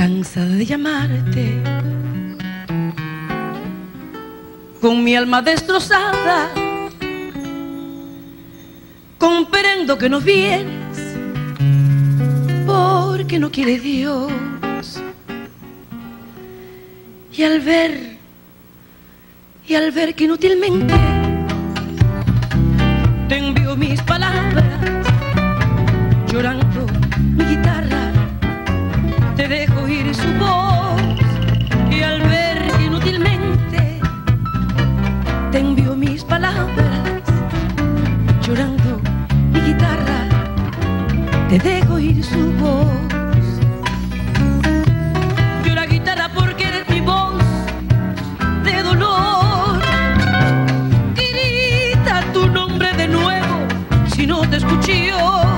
cansada de llamarte, con mi alma destrozada, comprendo que no vienes porque no quiere Dios. Y al ver, y al ver que inútilmente te envío mis palabras, llorando mi guitarra, te envío mis palabras, llorando mi guitarra, te dejo oír su voz. Llora guitarra porque eres mi voz de dolor. Grita tu nombre de nuevo si no te escuché yo.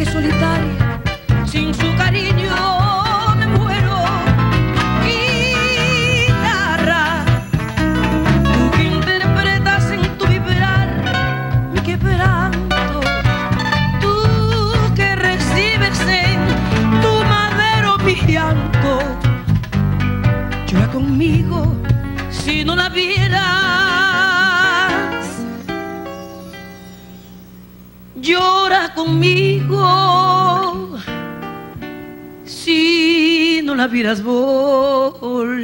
Que solitaria, sin su cariño, me muero. Guitarra, tú que interpretas en tu vibrar mi quebranto, tú que recibes en tu madero mi llanto, llora conmigo si no la vieras, conmigo si no la vieras volver.